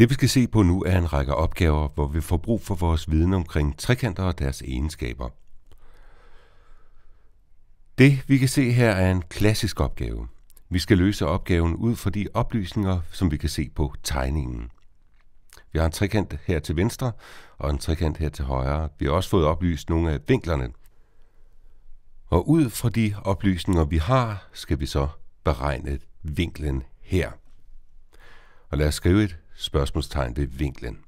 Det vi skal se på nu er en række opgaver, hvor vi får brug for vores viden omkring trekanter og deres egenskaber. Det vi kan se her er en klassisk opgave. Vi skal løse opgaven ud fra de oplysninger, som vi kan se på tegningen. Vi har en trekant her til venstre og en trekant her til højre. Vi har også fået oplyst nogle af vinklerne. Og ud fra de oplysninger, vi har, skal vi så beregne vinklen her. Og lad os skrive et spørgsmålstegn ved vinklen.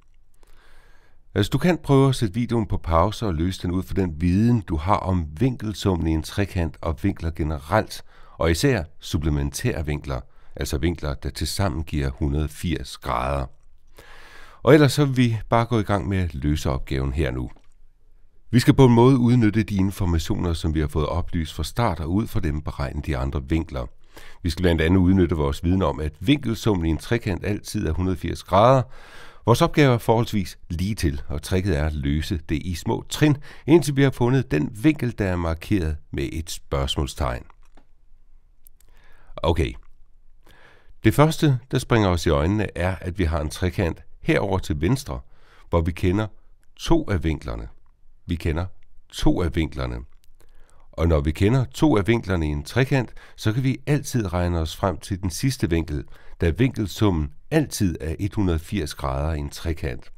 Altså, du kan prøve at sætte videoen på pause og løse den ud fra den viden, du har om vinkelsummen i en trekant og vinkler generelt, og især supplementære vinkler, altså vinkler, der tilsammen giver 180 grader. Og ellers så vil vi bare gå i gang med at løse opgaven her nu. Vi skal på en måde udnytte de informationer, som vi har fået oplyst fra start og ud fra dem beregne de andre vinkler. Vi skal blandt andet udnytte vores viden om, at vinkelsummen i en trekant altid er 180 grader. Vores opgave er forholdsvis lige til, og tricket er at løse det i små trin, indtil vi har fundet den vinkel, der er markeret med et spørgsmålstegn. Okay. Det første, der springer os i øjnene, er, at vi har en trekant herover til venstre, hvor vi kender to af vinklerne. Vi kender to af vinklerne. Og når vi kender to af vinklerne i en trekant, så kan vi altid regne os frem til den sidste vinkel, da vinkelsummen altid er 180 grader i en trekant.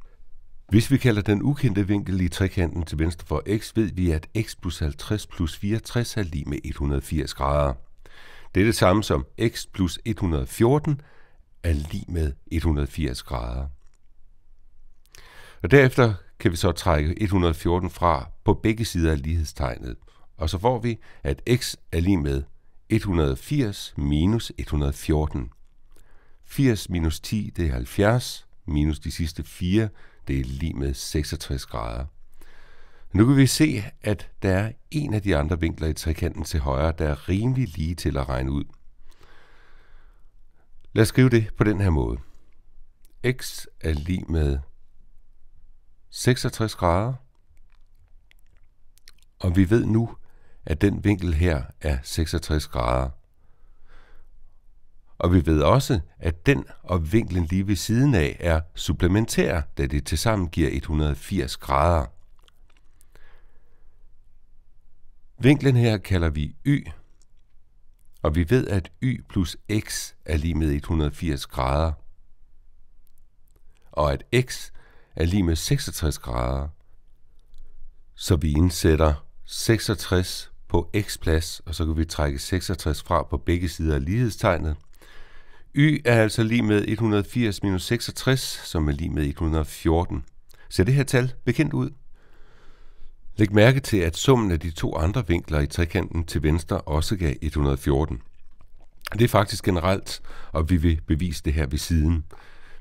Hvis vi kalder den ukendte vinkel i trekanten til venstre for x, ved vi, at x plus 50 plus 64 er lige med 180 grader. Det er det samme som x plus 114 er lige med 180 grader. Og derefter kan vi så trække 114 fra på begge sider af lighedstegnet. Og så får vi, at x er lige med 180 minus 114. 80 minus 10, det er 70, minus de sidste 4, det er lige med 66 grader. Nu kan vi se, at der er en af de andre vinkler i trekanten til højre, der er rimelig lige til at regne ud. Lad os skrive det på den her måde. x er lige med 66 grader, og vi ved nu, at den vinkel her er 66 grader. Og vi ved også, at den og vinklen lige ved siden af er supplementær, da det tilsammen giver 180 grader. Vinklen her kalder vi y, og vi ved, at y plus x er lige med 180 grader, og at x er lige med 66 grader. Så vi indsætter 66 på x plads, og så kan vi trække 66 fra på begge sider af lighedstegnet. Y er altså lige med 180 minus 66, som er lige med 114. Ser det her tal bekendt ud? Læg mærke til, at summen af de to andre vinkler i trekanten til venstre også gav 114. Det er faktisk generelt, og vi vil bevise det her ved siden.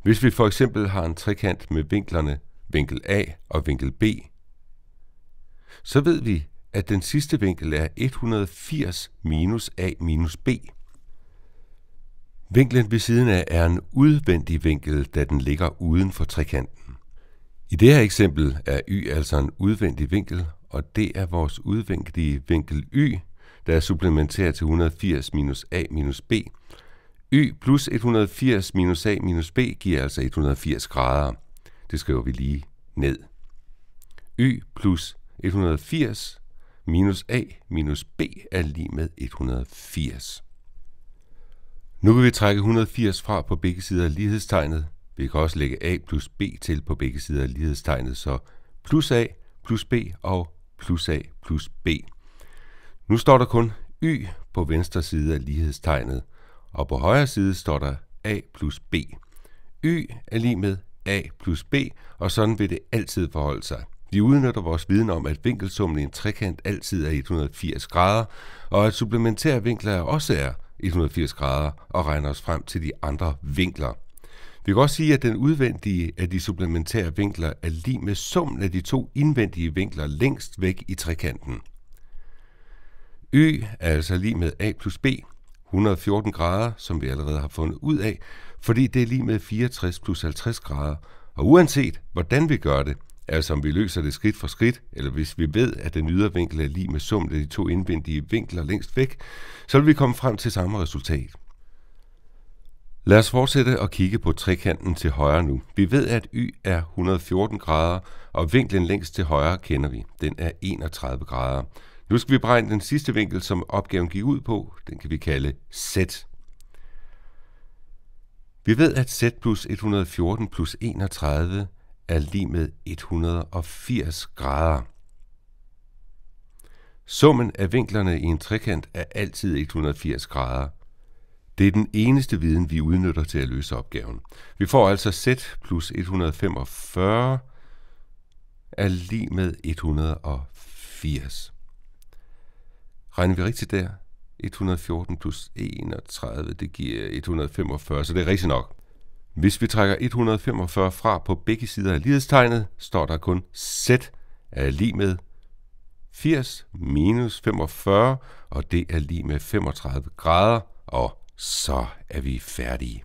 Hvis vi for eksempel har en trekant med vinklerne vinkel A og vinkel B, så ved vi, at den sidste vinkel er 180 minus A minus B. Vinklen ved siden af er en udvendig vinkel, da den ligger uden for trekanten. I det her eksempel er y altså en udvendig vinkel, og det er vores udvendige vinkel y, der er supplementeret til 180 minus a minus b. y plus 180 minus a minus b giver altså 180 grader. Det skriver vi lige ned. y plus 180 minus a minus b er lige med 180. Nu kan vi trække 180 fra på begge sider af lighedstegnet. Vi kan også lægge a plus b til på begge sider af lighedstegnet, så plus a plus b og plus a plus b. Nu står der kun y på venstre side af lighedstegnet, og på højre side står der a plus b. y er lige med a plus b, og sådan vil det altid forholde sig. Vi udnytter vores viden om, at vinkelsummen i en trekant altid er 180 grader, og at supplementære vinkler også er 180 grader, og regner os frem til de andre vinkler. Vi kan også sige, at den udvendige af de supplementære vinkler er lige med summen af de to indvendige vinkler længst væk i trekanten. Y er altså lige med A plus B, 114 grader, som vi allerede har fundet ud af, fordi det er lige med 64 plus 50 grader. Og uanset hvordan vi gør det, altså om vi løser det skridt for skridt, eller hvis vi ved, at den ydre vinkel er lige med summen af de to indvendige vinkler længst væk, så vil vi komme frem til samme resultat. Lad os fortsætte og kigge på trekanten til højre nu. Vi ved, at y er 114 grader, og vinklen længst til højre kender vi. Den er 31 grader. Nu skal vi beregne den sidste vinkel, som opgaven gik ud på. Den kan vi kalde z. Vi ved, at z plus 114 plus 31 er lige med 180 grader. Summen af vinklerne i en trekant er altid 180 grader. Det er den eneste viden, vi udnytter til at løse opgaven. Vi får altså z plus 145 er lige med 180. Regner vi rigtigt der? 114 plus 31, det giver 145, så det er rigtigt nok. Hvis vi trækker 145 fra på begge sider af lighedstegnet, står der kun z er lige med 80 minus 45, og det er lige med 35 grader, og så er vi færdige.